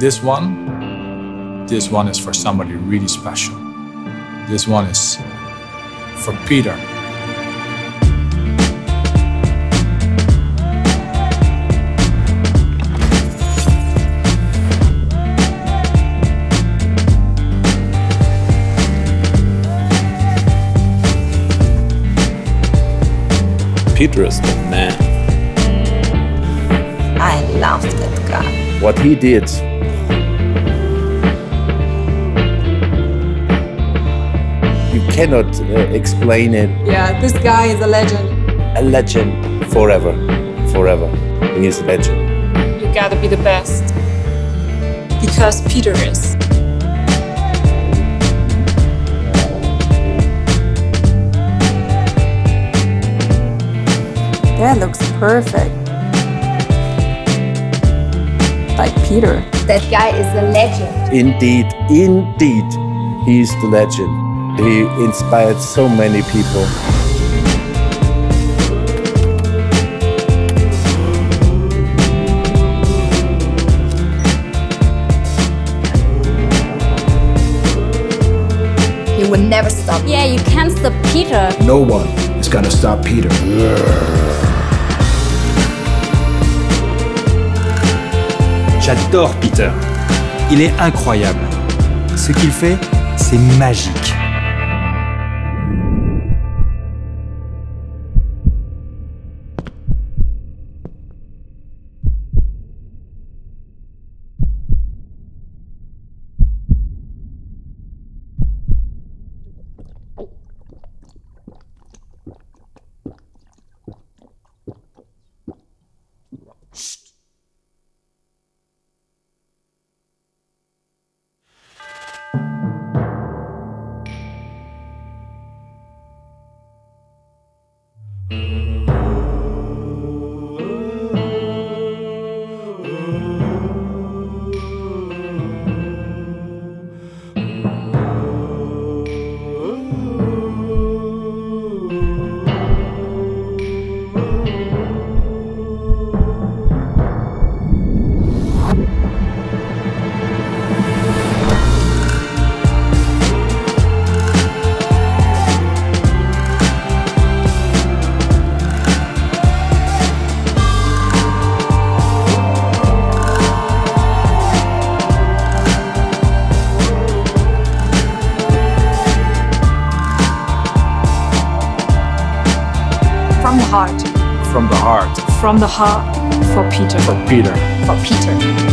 This one, this one is for somebody really special. This one is for Peter. Peter is the man. I love that guy. What he did, you cannot uh, explain it. Yeah, this guy is a legend. A legend forever, forever. He is a legend. You gotta be the best. Because Peter is. That looks perfect. Like Peter. That guy is a legend. Indeed, indeed, he is the legend. He inspired so many people. He will never stop. Yeah, you can't stop Peter. No one is gonna stop Peter. J'adore Peter. Il est incroyable. Ce qu'il fait, c'est magique. Heart. From the heart From the heart for Peter. for Peter. For Peter.